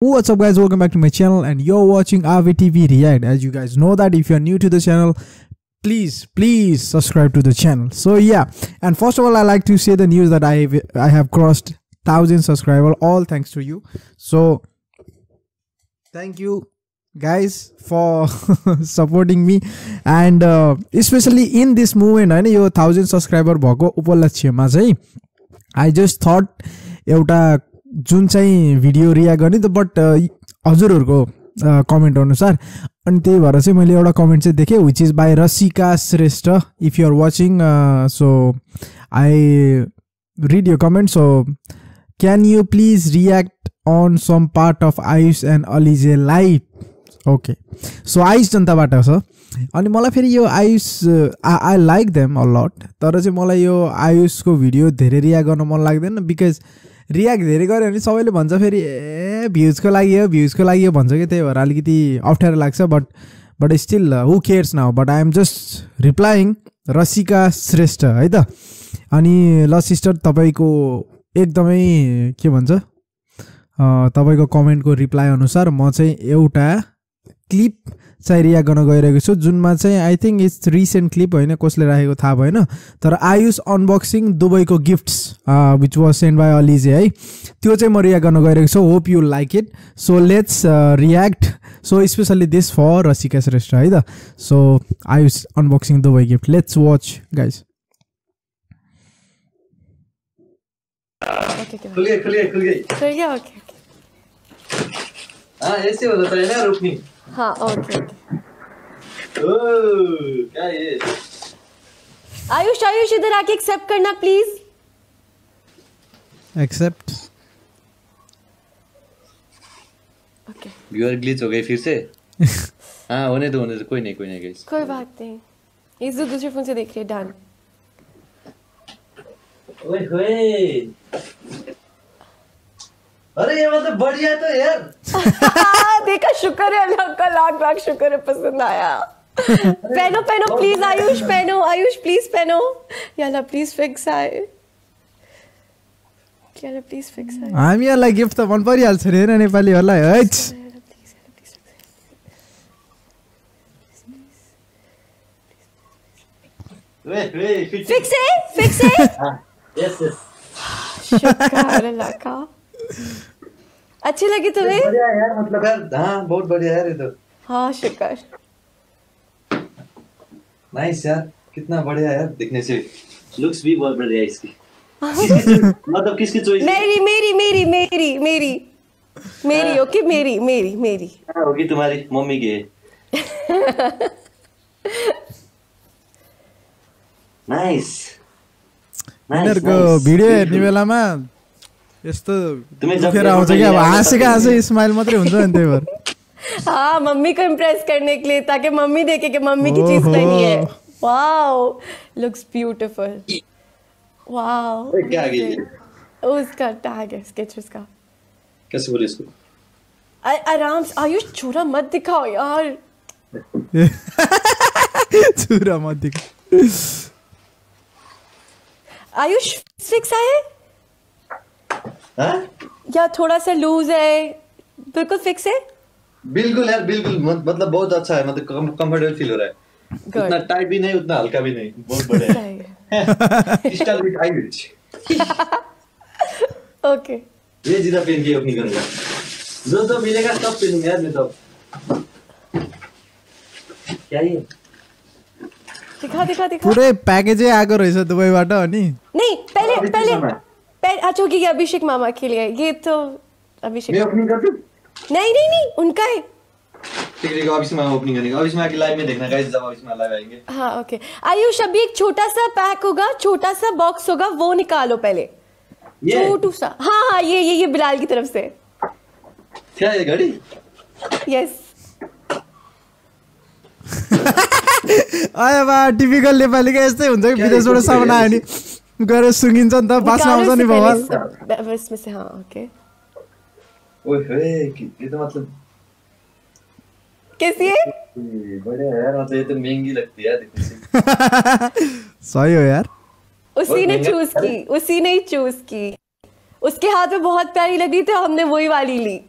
What's up guys, welcome back to my channel and you're watching RVTV React. As you guys know that if you're new to the channel, please, please subscribe to the channel. So yeah, and first of all, I like to say the news that I have, I have crossed 1000 subscriber, all thanks to you. So thank you guys for supporting me and uh, especially in this movement होइन यो thousand subscriber भएको उपलक्ष्यमा चाहिँ I just that एउटा जुन चाहिँ video react गर्ने त but हजुरहरूको comment अनुसार। अनि त्यही भएर चाहिँ मैले एउटा कमेन्ट चाहिँ देखेँ विच is by Rasika Shrestha if you're watching so I read you comment so can you please react on some part of Ayush and Alizeh life okay so Ayush जनताबाट छ। अनि मलाई फेरि यो Ayush I like them a lot तर चाहिँ मलाई यो आयुषको video धेरै react गर्न मन लाग्दैन बिकज रियाक्ट धेरै गऱ्यो भने सबैले भन्छ फेरि, ए, भ्युजको लागि हो, भ्युजको लागि हो, भन्छ कि त्यही भएर अलिकति अप्ठ्यारो लाग्छ but but still who cares now but I am just replying Rasika Shrestha, है त? अनि ल सिस्टर तपाईँको एकदमै, के भन्छ तपाईँको कमेन्टको रिप्लाई अनुसार म चाहिँ एउटा क्लिप चाहिँ रिया गर्न गइरहेको छु जुनमा चाहिँ I think it's recent clip होइन कसले राखेको थाहा भएन। तर Ayush unboxing दुबईको gifts which was send by Alizeh है। त्यो चाहिँ म रियाक्ट गर्न गइरहेको छु। Hope you like it so let's react so specially this for Rasika Shrestha है त। So Ayush unboxing Dubai gift let's watch guys खुल गए खुल गए खुल गए खुल गया ओके हाँ ऐसे होता है ना रोकनी। हाँ ओके क्या? ये? आयुष आयुष इधर आके एक्सेप्ट करना please accept okay viewer glitch हो गई फिर से? हाँ होने दो होने दो। कोई नहीं कोई नहीं गाइस कोई बात नहीं। इस दो दूसरे फ़ोन से देख रहे डन ओए होए। अरे ये मतलब बढ़िया तो यार। देखा शुक्र है अल्लाह का लाख लाख शुक्र है पसंद आया। पहनो पहनो प्लीज़ आयुष पहनो आयुष प्लीज़ पहनो। याला प्लीज़ फिक्स आए। याला प्लीज़ फिक्स आए। हामीहरूलाई गिफ्ट त मन परिहाल्छ नि होइन नेपालीहरूलाई है याला याला फिर फिक्स है फिक्स है हाँ यस यस शुक्र अल्लाह का। अच्छी लगी तुम्हें? बढ़िया है यार मतलब यार हाँ बहुत बढ़िया यार ये तो। हाँ शुक्र। नाइस यार कितना बढ़िया यार दिखने से। लुक्स भी बहुत बढ़िया है इसकी। मतलब किसकी चॉइस मेरी मेरी मेरी मेरी मेरी। मेरी ओके मेरी मेरी मेरी। होगी तुम्हारी मम्मी की नाइस हेर्ने बेलामा यस्तो दुखेर आउँछ कि अब हाँसेको हाँसे स्माइल मात्रै हुन्छ नि त्यही भएर हाँ मम्मी को इम्प्रेस करने के लिए ताकि मम्मी देखे कि मम्मी की चीज़। है वाओ लुक्स ब्यूटीफुल वाओ क्या आ उसका टैग है स्केच उसका कैसे बोले इसको आराम से आयुष छोरा मत दिखाओ यार छुरा मध्येको आयुष फिक्स हाँ या थोड़ा सा लूज है बिल्कुल फिक्स है? बिल्कुल यार बिल्कुल मतलब बहुत अच्छा है मतलब कंफर्टेबल फील हो रहा है। Good. उतना टाइट भी नहीं उतना हल्का भी नहीं बहुत बढ़िया है। स्टाइल भी टाइट ओके ये जीरा पहन के अपनी करूँगा जो जो मिलेगा सब पहनूँगा यार मैं तो। क्या ये? दिखा दिखा दिखा। पुरै प्याकेजै आएको रहेछ दुबईबाट अनि नहीं? पहले पहले पहले अच्छा ओके ये अभिषेक मामा के लिए ये तो अभिषेक मैं ओपनिंग कर दूँ नहीं नहीं नहीं उनका है। ठीक है अभी मैं ओपनिंग करेंगे अभी मैं लाइव में देखना गाइस जब अभी लाइव आएँगे। हाँ ओके आयुष अभी एक छोटा सा पैक होगा छोटा सा बॉक्स होगा वो निकालो पहले। छोटू सा। हाँ हाँ ये ये ये बिलाल की तरफ़ से। क्या है घड़ी यस आयो बा टिपिकल नेपालीको यस्तै हुन्छ कि विदेशबाट सामान आयो नि गएर सुँगिन्छ नि त बासमा आउँछ नि भगवान् इसमें से हाँ ओके ओए होए कि- ये तो मतलब कैसी है ये बढ़िया यार मतलब ये तो महँगी लगती है से सही हो यार उसी ने चूज़ की उसी ने ही चूज़ की उसके हाथ में बहुत प्यारी लगी थी हमने वही वाली ली।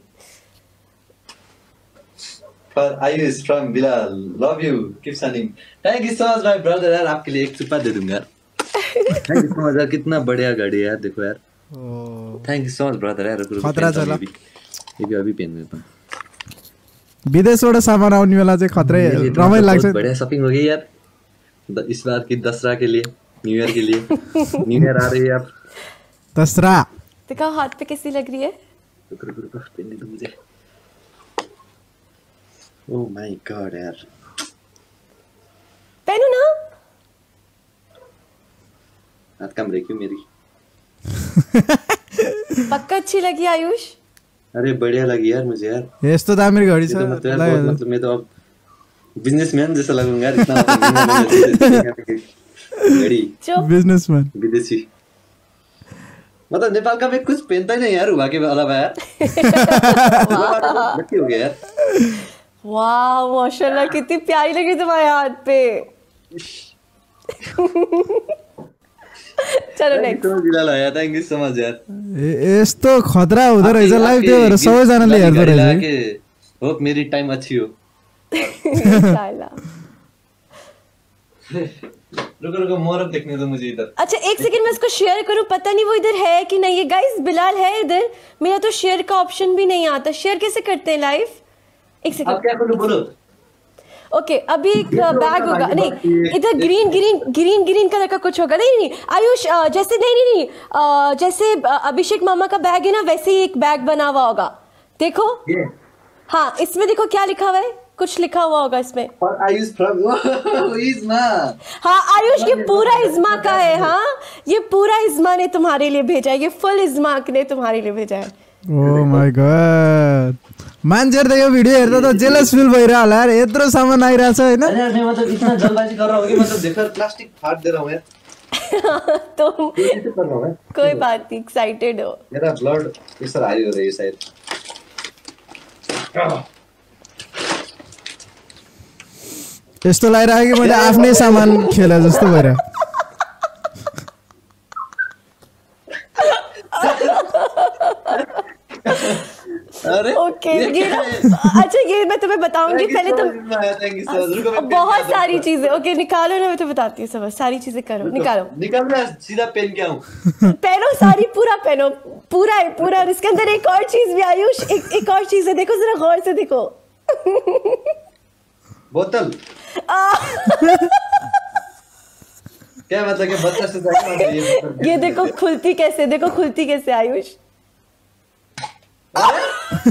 For Ayush from Bilal. Love you. Keep sending. Thank you so much, my brother. यार आपके लिए एक सुपा दे दूँगा। थैंक यू सो मच कितना बढ़िया गाड़ी है यार देखो यार। Thank you so much brother यार। रुको, रुको, खतरा चला। ये भी। अभी पहन लेता हूँ विदेशबाट सामान आउने बेला चाहिँ खत्रै तो रमाइलो लाग्छ बढ़िया शॉपिंग हो गई यार। इस बार की दसरा के लिए न्यू ईयर के लिए। न्यू ईयर आ रही है आप दसरा। दिखाओ हाथ पे कैसी लग रही है? रुको रुको रुको पहनने दो मुझे। ओह माय गॉड यार पहनो ना कम रही क्यों मेरी। पक्का अच्छी लगी आयुष? अरे बढ़िया लगी यार मुझे यार। यस्तो दामी घडी ये छ तो मतलब यार बहुत मतलब मैं तो अब बिजनेसमैन जैसा लगूँगा यार इतना मतलब घड़ी जो विदेशी। मतलब नेपाल का मैं कुछ पहनता ही नहीं यार हुआ के अलावा यार। लकी हो गया यार। वाह माशाल्लाह कितनी प्यारी लगी तुम्हारे हाथ पे। चलो नेक्स्ट तो बिलाल आया थैंक यू सो मच यार। यस्तो खतरा हुँदो रहेछ लाइभ त्यो आपके भएर सबैजनाले गाडी हेर्दो गाडी रहेछ होप मेरी टाइम अच्छी हो। रुको रुको मोहरम देखने दो मुझे इधर। अच्छा एक सेकंड मैं इसको शेयर करूँ पता नहीं वो इधर है कि नहीं है। गाइस बिलाल है इधर। मेरा तो शेयर का ऑप्शन भी नहीं आता। शेयर कैसे करते हैं लाइव एक आप क्या करो बोलो। ओके अभी एक तो बैग मतलब होगा। नहीं इधर green green green green colour का कुछ होगा। नहीं नहीं आयुष जैसे नहीं नहीं नहीं जैसे अभिषेक मामा का बैग है ना वैसे ही एक बैग बना हुआ होगा। देखो। हाँ इसमें देखो क्या लिखा हुआ है? कुछ लिखा हुआ होगा इसमें। आयुष हाँ आयुष ये पूरा इज्मा का है हाँ? ये पूरा इज्मा ने तुम्हारे लिए भेजा है ये फुल इज्मा ने तुम्हारे लिए भेजा है। ओ माई गॉड मान्छेहरू त यो भिडियो हेर्दा त जेलस फिल भइरह होला यार यत्रो सामान आइरहेछ होइन? अरे यार मैं मतलब इतना जल्दबाजी कर रहा हूँ कि मतलब रहा हूँ रहा हूँ मैं? कोई बात नहीं एक्साइटेड हो। मेरा ब्लड प्रेशर हाई हो रही है शायद। यस्तो लगाइरहेको कि मैले आफ्नै सामान खेले जस्तो भइरह अरे ओके ये है? अच्छा ये मैं तुम्हें बताऊँगी पहले तुम बहुत सारी चीज़ें ओके निकालो ना मैं तो बताती हूँ सब सारी चीज़ें करो निकालो। निकाल मैं सीधा पेन क्या हूँ। पहनो सारी पूरा पहनो पूरा है पूरा और इसके अंदर एक और चीज़ भी आयुष एक एक और चीज़ है देखो जरा गौर से देखो। बोतल। क्या मतलब मतलब ये देखो खुलती कैसे देखो खुलती कैसे आयुष।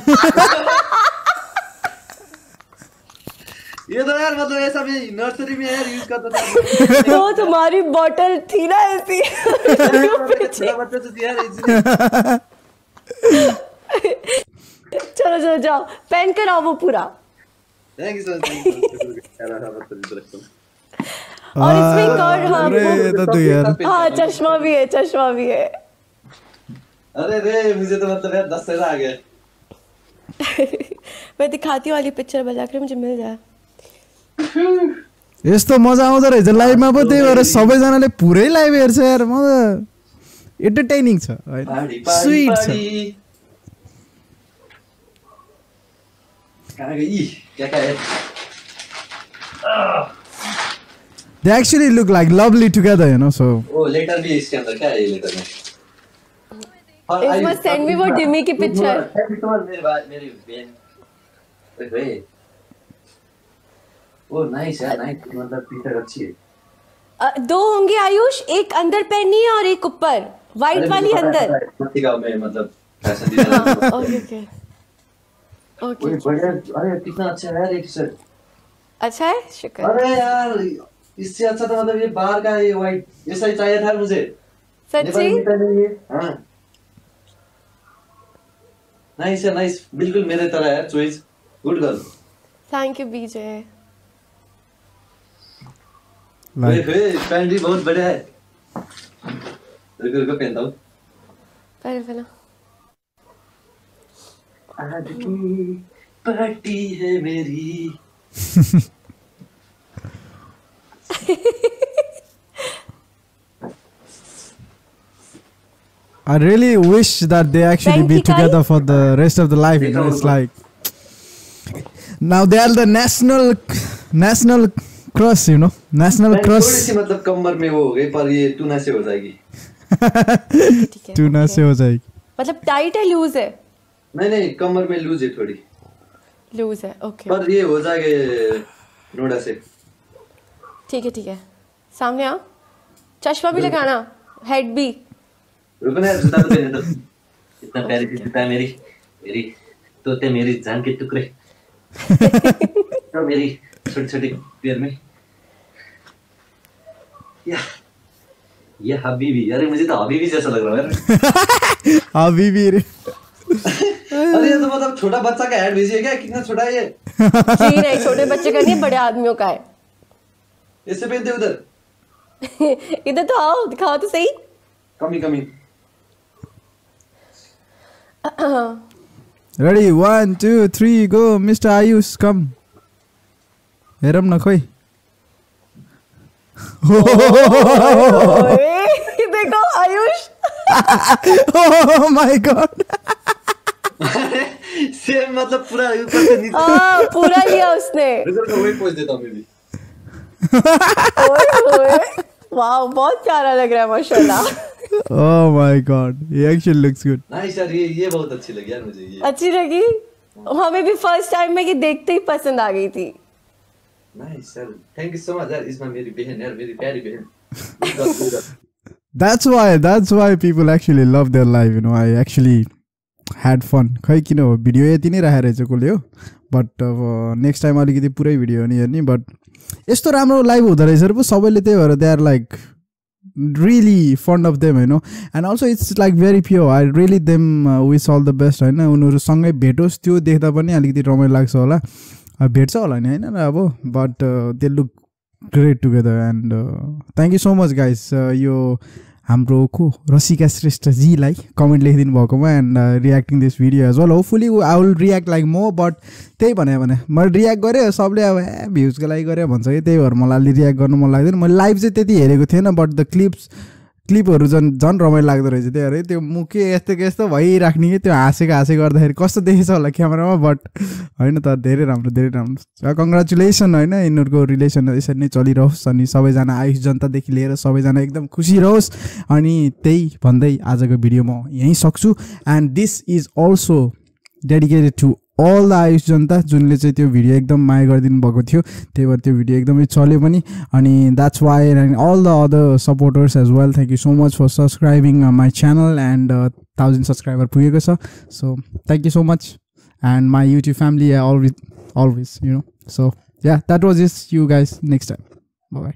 ये तो यार मतलब ऐसा मैं नर्सरी में यार यूज़ करता था। तो तुम्हारी बॉटल थी ना ऐसी। तो चलो चलो जाओ। पहन कर आओ वो पूरा। थैंक यू सो मच यार रहा बच्चा इधर रखता हूँ। और इसमें एक और हाँ वो- ये त तू यार। हाँ चश्मा भी है चश्मा भी है। अरे रे मुझे तो मतलब यार दस से आ गया मैं दिखाती हूँ वाली पिक्चर बजा कर मुझे मिल जाए यस्तो मजा आउँदो रहेछ लाइभमा पो त्यही भएर सबैजनाले पुरै लाइभ हेर्छ यार म इन्टरटेनिङ छ स्विट छ They actually look like lovely together, you know. So. Oh, later be iske andar kya hai later mein? है must send me वो डिमी की picture. You so much, मेरी बात मेरी ओए ओए वो नाइस यार नाइस मतलब पिक्चर अच्छी है। दो होंगे आयुष एक अंदर पहननी है और एक ऊपर। व्हाइट अरे वाली पता अंदर। है, में मतलब हाँ ओके ओके। बढ़िया अरे कितना अच्छा है एक शर्ट अच्छा है? शुक्र। अरे यार इससे अच्छा तो मतलब ये बाहर का ये व्हाइट ही चाहिए था मुझे। सच्ची? है हाँ। नाइस है नाइस बिल्कुल मेरे तरह है choice good girl thank you बीजे ओए ओए पैंट भी बहुत बढ़िया है. रुको रुको पहनता हूँ. पहले पहले. आज की पार्टी है मेरी. I really wish that they actually Thank be together for the rest of the life. You know, it's like Now they are the national national crush, you know, national थोड़ी crush. सी मतलब कमर में वो हो गई पर ये टूना से हो जाएगी ठीक है टूना. से हो जाएगी मतलब टाइट है लूज है नहीं नहीं कमर में लूज है थोड़ी लूज है ओके पर ये हो जाएगा नोडा से ठीक है ठीक है सामने आ चश्मा भी लगाना हेड भी रुको ना तो पहने दो इतना प्यारी सी जूता मेरी मेरी तोते मेरी जान के टुकड़े। तो मेरी छोटी छोटी पैर में। या ये हबीबी अरे मुझे तो हबीबी जैसा लग रहा है। यार अभी भी रे। अरे ये तो मतलब छोटा बच्चा का हेड भेजिए क्या? कितना छोटा है ये? जी नहीं छोटे बच्चे का नहीं बड़े आदमियों का है। इससे पहनते उधर। इधर तो आओ दिखाओ तो सही। कमी कमी ready one two three go mister Ayush कम हेरौँ न खोइ देखो आयुष माई गॉड सेम मतलब पूरा ऊपर से नीचे। हाँ पूरा लिया उसने। रुको वही पोज देता हूँ मैं भी। ओए ओए। वाह बहुत प्यारा लग रहा है माशाल्लाह। Oh my god, he actually looks good. Nice यार ये ये बहुत अच्छी लगी यार मुझे ये अच्छी लगी हमें भी फर्स्ट टाइम में ये देखते ही पसंद आ गई थी नाइस यार थैंक यू सो मच यार इसमें मेरी बहन यार मेरी प्यारी बहन Good job, good job. That's why, that's why people actually love their life, you know. I actually had fun. खै किन हो भिडियो यति नै राखेर रहेछ कसले हो बट अब नेक्स्ट टाइम अलिकति पुरै भिडियो नि हेर्ने बट यस्तो राम्रो लाइभ हुँदो रहेछ र पो सबैले त्यही भएर they are like really fond of them होइन and also it's like very pure I really them wish all the best होइन। उनीहरूसँगै भेटोस् त्यो देख्दा पनि अलिकति रमाइलो लाग्छ होला। भेट्छ होला नि होइन र अब। But they look great together and thank you so much guys यो हाम्रो को रसिका श्रेष्ठजीलाई कमेन्ट लेखिदिनु भएकोमा and reacting this video as well hopefully I will react like म बट त्यही भने भने मैले रियाक्ट गरेँ सबले अब ए भ्युजको लागि गरेँ भन्छ कि त्यही भएर मलाई अलि रियाक्ट गर्नु मन लाग्दैन। मैले लाइभ चाहिँ त्यति हेरेको थिएन बट द क्लिप्स क्लिपहरू झन् झन् रमाइलो लाग्दो रहेछ त्यही भएर त्यो मुख यस्तो के यस्तो भइराख्ने कि त्यो हाँसेको हाँसे गर्दाखेरि कस्तो देखेछ होला क्यामेरामा बट होइन त धेरै राम्रो धेरै राम्रो। कङ्ग्रेचुलेसन होइन यिनीहरूको रिलेसन यसरी नै चलिरहोस् अनि सबैजना आयुष जनतादेखि लिएर सबैजना एकदम खुसी रहोस्। अनि त्यही भन्दै आजको भिडियो म यहीँ सक्छु। And this is also dedicated to all the Ayush जनता जुनले चाहिँ त्यो भिडियो एकदम माया गरिदिनु भएको थियो। त्यही भएर त्यो भिडियो एकदमै चल्यो पनि। अनि that's why and all the other supporters as well thank you so much for subscribing my channel and thousand subscriber पुगेको छ। So thank you so much and my YouTube family always always you know so yeah that was is you guys next time bye